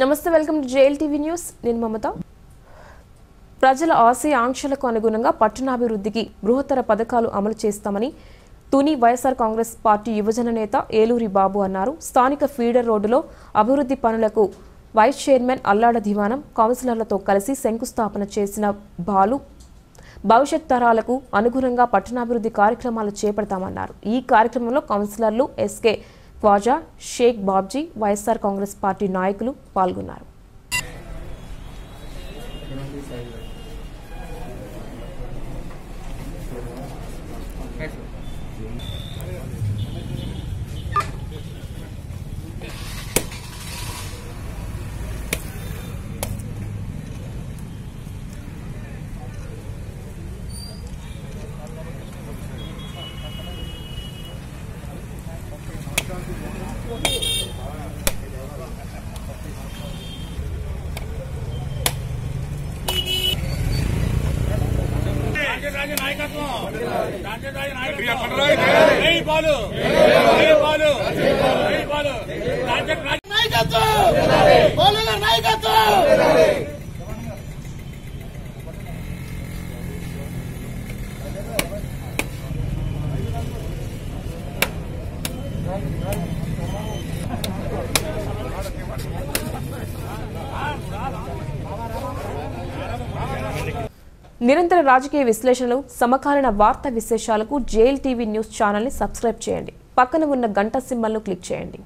నమస్తే welcome to JL TV news. నేను మమత. ప్రజల ఆశయ ఆంక్షలకు అనుగుణంగా పట్టణాభివృద్ధికి బృహత్తర పథకాలు అమలు చేస్తామని తుని వైఎస్ఆర్ కాంగ్రెస్ పార్టీ యువజన నేత ఏలూరి బాబు అన్నారు. స్థానిక ఫీడర్ రోడ్డులో అభివృద్ధి పనులకు వైస్ చైర్మన్ అల్లాడ దివానం కౌన్సిలర్లతో కలిసి శంకుస్థాపన చేసిన బాలు భవిష్యత్ తరాలకు అనుగుణంగా పట్టణాభివృద్ధి కార్యక్రమాలు చేపడతామన్నారు. ఈ కార్యక్రమంలో కౌన్సిలర్లు S K Khwaja Shaik Babji YSR Congress party నాయకులు పాల్గొన్నారు. రాజరాజ నాయకత్వం రాజరాజ నాయకత్వం జై బాలు జై బాలు జై బాలు రాజ రాజ నాయకత్వం బాలుగారి నాయకత్వం నిరంతర రాజకీయ విశ్లేషణలు సమకాలీన వార్తా విశేషాలకు జేఎల్ టీవీ న్యూస్ ఛానల్ని సబ్స్క్రైబ్ చేయండి. పక్కన ఉన్న గంట సింబల్ను క్లిక్ చేయండి.